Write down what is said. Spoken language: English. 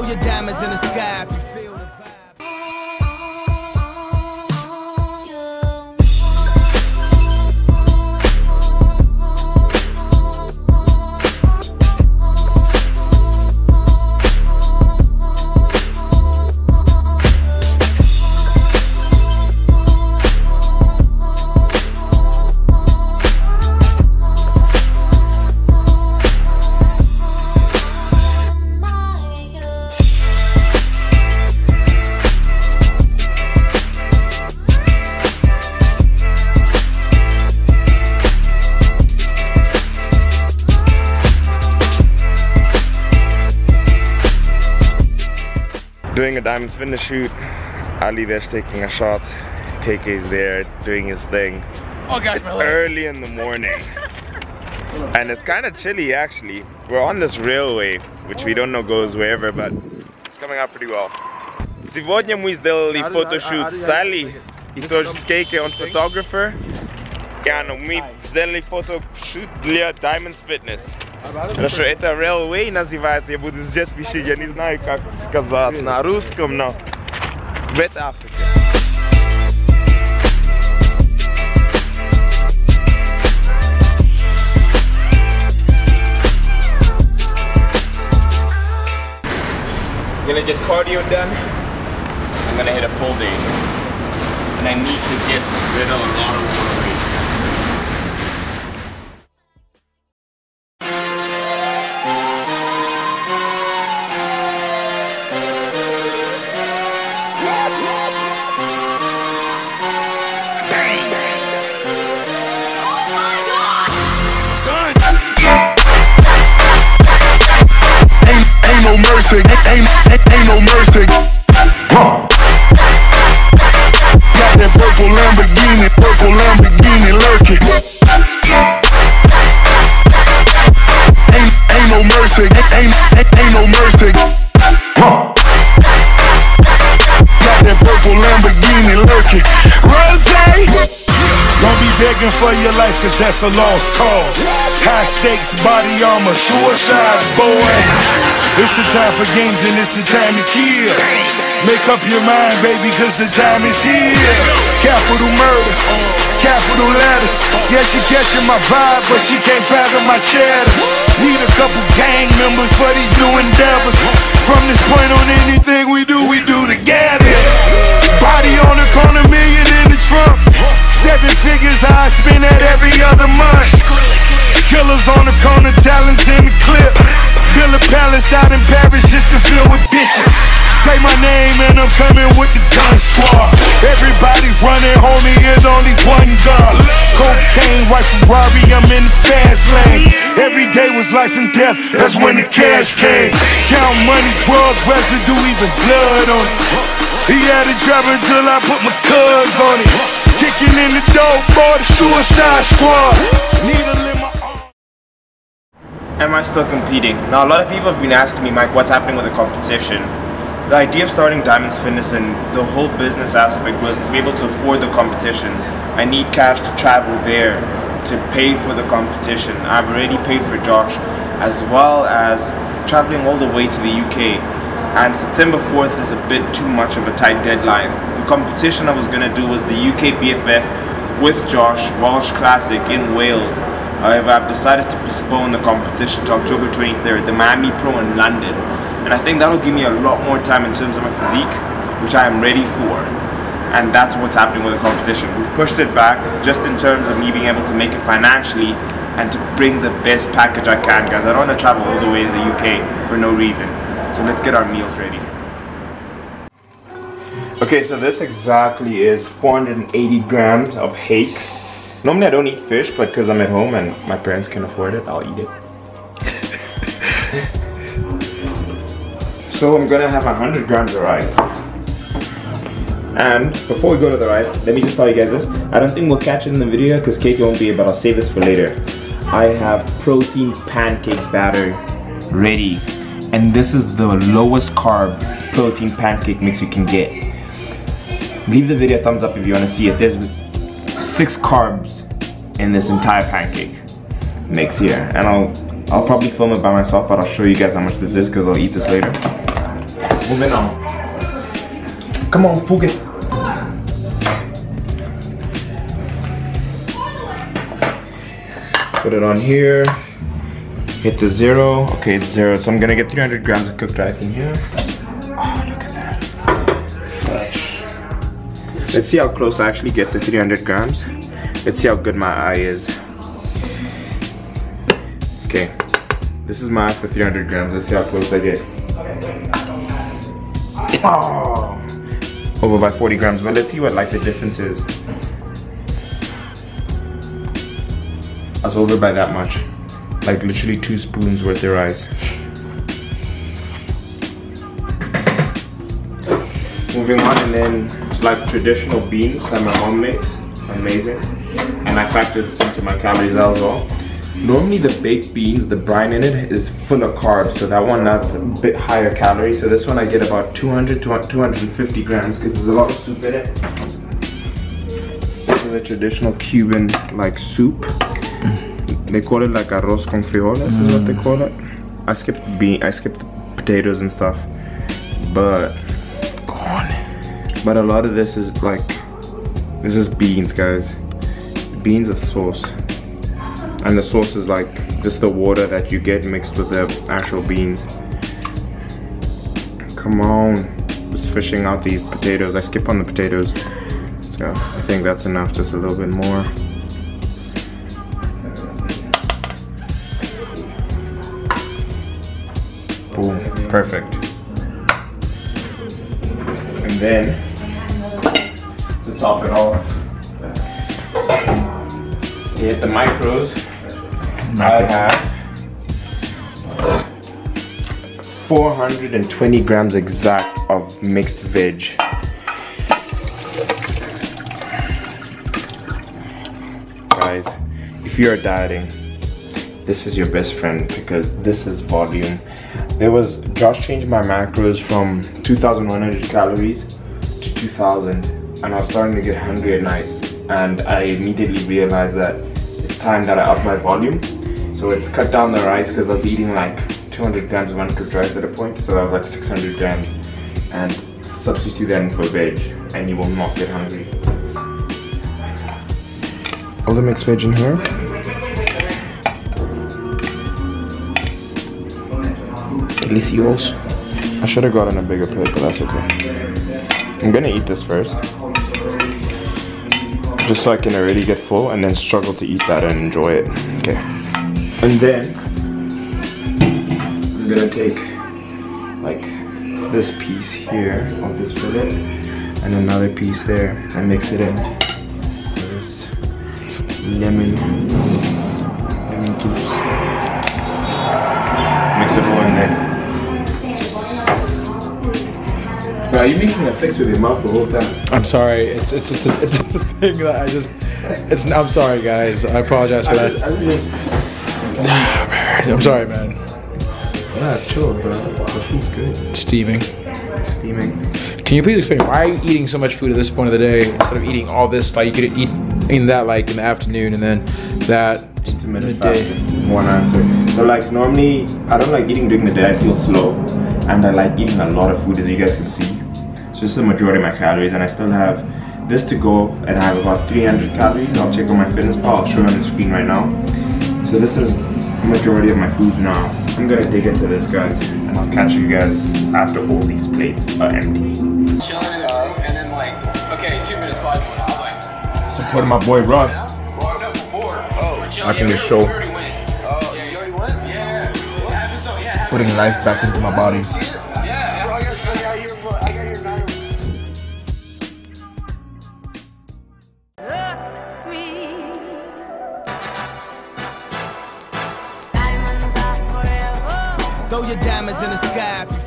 Throw your diamonds in the sky. if you doing a diamonds fitness shoot. Ali there's taking a shot. KK's there doing his thing. Oh gosh, It's my leg. early in the morning. And it's kind of chilly actually. We're on this railway, which we don't know goes wherever, but it's coming out pretty well. Сегодня мы сделали фотошут с Али и тоже с KK, он фотографер. Ja, ну мы сделали фотошут для Diamonds Fitness. Хорошо, это Railway называется, я буду здесь пишить, я не знаю как сказать на русском, но в это Африка. Gonna get cardio done. I'm gonna hit a pull day. And I need to get rid of a lot of water Mercy, ain't, ain't, ain't no mercy. Huh. Got that purple Lamborghini, purple Lamborghini lurking. Ain't, ain't no mercy, ain't, ain't, ain't no mercy. Huh. Got that purple Lamborghini lurking. Rose! Begging for your life, cause that's a lost cause. High stakes, body armor, suicide, boy. It's the time for games and it's the time to kill. Make up your mind, baby, cause the time is here. Capital murder, capital letters. Yeah, she catching my vibe, but she can't fathom my cheddar. Need a couple gang members for these new endeavors. From this point on, anything we do, we do together. Body on the corner, million in the trunk. Seven figures I spend that every other month. Killers on the corner, talents in the clip. Build a palace out in Paris just to fill with bitches. Say my name and I'm coming with the gun squad. Everybody running, homie, is only one gun. Cocaine, white Ferrari, I'm in the fast lane. Every day was life and death, that's when the cash came. Count money, drug residue, even blood on it. He had it driving till I put my cuz on it. Kicking in the door, boy, the suicide squad. Needle in my arm. Am I still competing? Now, a lot of people have been asking me, Mike, what's happening with the competition? The idea of starting Diamonds Fitness and the whole business aspect was to be able to afford the competition. I need cash to travel there to pay for the competition. I've already paid for Josh, as well as traveling all the way to the UK. And September 4th is a bit too much of a tight deadline. The competition I was going to do was the UK BFF with Josh Walsh Classic in Wales. However, I've decided to postpone the competition to October 23rd, the Miami Pro in London. And I think that'll give me a lot more time in terms of my physique, which I am ready for. And that's what's happening with the competition. We've pushed it back just in terms of me being able to make it financially and to bring the best package I can, guys. I don't want to travel all the way to the UK for no reason. So let's get our meals ready. Okay, so this exactly is 480 grams of hake. Normally I don't eat fish, but because I'm at home and my parents can afford it, I'll eat it. so I'm gonna have 100 grams of rice. And before we go to the rice, let me just tell you guys this. I don't think we'll catch it in the video because cake won't be, but I'll save this for later. I have protein pancake batter ready. And this is the lowest carb protein pancake mix you can get. Leave the video a thumbs up if you want to see it. There's six carbs in this entire pancake mix here. And I'll I'll probably film it by myself, but I'll show you guys how much this is because I'll eat this later. Moving on. Come on, Poogie. Put it on here. Hit the zero. Okay, it's zero. So I'm gonna get 300 grams of cooked rice in here. Oh, look at that. Let's see how close I actually get to 300 grams. Let's see how good my eye is. Okay, this is my eye for 300 grams. Let's see how close I get. Oh, over by 40 grams. But let's see what like the difference is. I was over by that much. Like literally two spoons worth of rice. Moving on and then like traditional beans that my mom makes. Amazing. And I factor this into my calories as well. Normally the baked beans, the brine in it is full of carbs. So that one that's a bit higher calorie. So this one I get about 200 to 250 grams because there's a lot of soup in it. This is a traditional Cuban like soup. They call it like arroz con frijoles is what they mm. call it. I skipped bean, I skipped the potatoes and stuff, but but a lot of this is like this is beans, guys. Beans with sauce, and the sauce is like just the water that you get mixed with the actual beans. Come on, just fishing out these potatoes. I skip on the potatoes, so I think that's enough. Just a little bit more. Perfect. And then, to top it off, you hit the micros. I have 420 grams exact of mixed veg. Guys, if you are dieting, this is your best friend because this is volume. There was Josh changed my macros from 2,100 calories to 2,000, and I was starting to get hungry at night. And I immediately realized that it's time that I up my volume. So it's cut down the rice because I was eating like 200 grams of uncooked rice at a point, so that was like 600 grams. And substitute that in for veg, and you will not get hungry. All the mixed veg in here. Delicioso. I should have gotten a bigger plate, but that's okay. I'm gonna eat this first. Just so I can already get full and then struggle to eat that and enjoy it. Okay. And then I'm gonna take like this piece here of this fillet and another piece there and mix it in. This lemon lemon juice. Mix it all in there. Bro, are you making a fix with your mouth the whole time? I'm sorry. It's it's it's a, it's, it's a thing that I just. It's. I'm sorry, guys. I apologize for that. I'm sorry, man. Yeah, it's chill, bro. The food's good. Steaming. Steaming. Can you please explain why are you eating so much food at this point of the day instead of eating all this? Like you could eat in that like in the afternoon and then that Intermittent fasting. One answer. So like normally, I don't like eating during the day. I feel slow, and I like eating a lot of food, as you guys can see. So this is the majority of my calories, and I still have this to go, and I have about 300 calories. I'll check on MyFitnessPal. I'll show you on the screen right now. So this is the majority of my foods now. I'm gonna dig into this, guys, and I'll catch you guys after all these plates are empty. chilling in the and then like, okay, two minutes five. I Supporting my boy Russ. well, no, before. We're chilling. Watching yeah, the we- show. We already went. Oh, yeah, you already went. Yeah. What happened? So yeah. Putting life back into my body. Sky